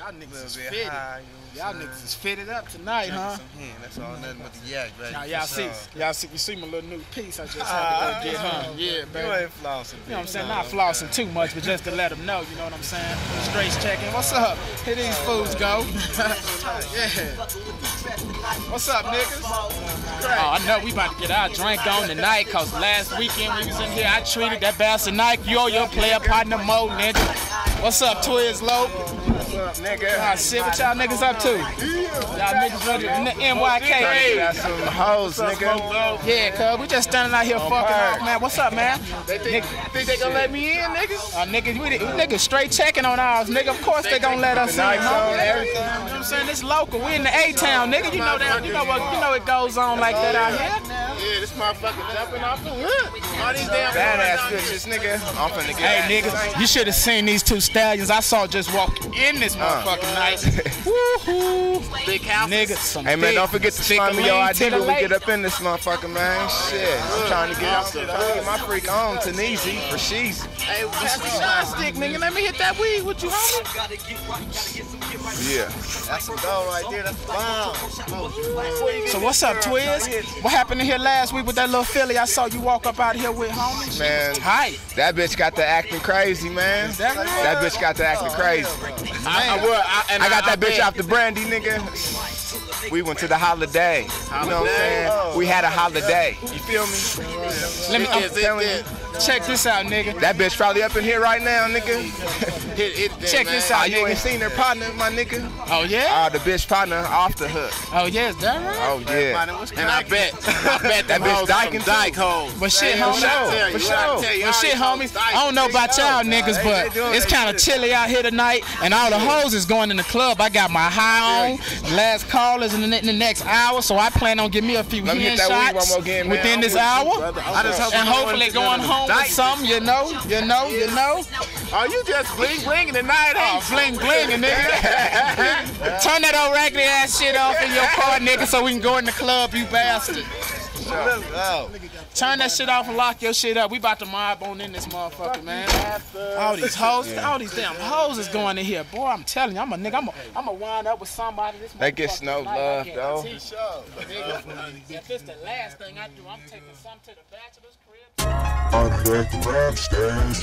Y'all niggas is fitted. high. You know Y'all niggas is fitted up tonight, Drinking huh? some hen, That's all, nothing but the yak, baby. Y'all, y'all see, y'all see, you see my little new piece I just had to go ah, get, huh? Yeah, You ain't flossing, You know what I'm saying? Not flossing too much, but just to let them know, you know what I'm saying? Straight checking. What's up? Here these oh, fools go. yeah. What's up, niggas? Oh, I know we about to get our drink on tonight, cause last weekend we was in here, I treated that bastard Nyke, yo, your player partner Mo, nigga. What's up, Twiz Low? Up, nigga? Ah, shit, what y'all niggas up to? Y'all niggas ready to NYK. Got some hoes, nigga. Yeah, cuz we just standing out here fucking off, man. What's up, man? They think, think they gonna let me in, niggas? Uh, nigga, we, niggas straight checking on ours, nigga. Of course they gonna let us in, huh? You know what I'm saying? This local. We in the A town, nigga. You know that. You know what? You know it goes on like that out here. Yeah, this motherfucker jumping off the hood. All these damn badass bitches, nigga. I'm finna get Hey, nigga, you should have seen these two stallions I saw just walk in this uh. motherfucking night. Woohoo! Big house. Nigga, some Hey man, thick, don't forget to thick slide me your lean to ID the when we get up in this motherfucker, man. Shit, I'm trying to get, I'm trying to get my freak on to Neezy for she's. Hey, pass the shot stick, nigga. Let me hit that weed with you, homie. Yeah. That's some gold right there. That's bomb. So what's up, Twiz? What happened in here last week with that little filly I saw you walk up out here with, homie? Man. Tight. That bitch got the acting crazy, man. that? That bitch got the acting crazy. I, I, will, I, and I got that bitch bet. off the brandy, nigga. We went to the holiday. You know what I'm saying? We had a holiday. You feel me? Let me I'm telling you. Check this out, nigga. That bitch probably up in here right now, nigga. Hit, hit them, Check man. this Oh, out, you ain't seen her partner, my nigga? Oh yeah? Oh, the bitch partner off the hook. Oh yeah, is that right? Oh, yeah. And I bet, I bet That bitch hoes dyking dyke hoes. But shit, For homie. sure, for sure. But shit, homies, I don't know about y'all niggas, They- they but it's kind of chilly out here tonight, and all the hoes is going in the club. I got my high on. Last call is in the, in the next hour, so I plan on getting me a few Let me hen hit that weed shots one more again, man. within this hour. I just hope and I'm hopefully going going home with something, you know, you know, you know. Oh, you just bling blinging tonight, Oh, bling, and nigga. Turn that old raggedy ass shit off in your car, nigga, so we can go in the club, you bastard. Turn that shit off and lock your shit up. We about to mob on in this motherfucker, man. All these hoes, all these damn hoes is going in here. Boy, I'm telling you, I'm a nigga. I'm a, I'm a wind up with somebody. This They get motherfucker no tonight, I love, though. guarantee you. Nigga, If it's the last thing I do, I'm taking some to the bachelor's crib. I'm back to rap stage.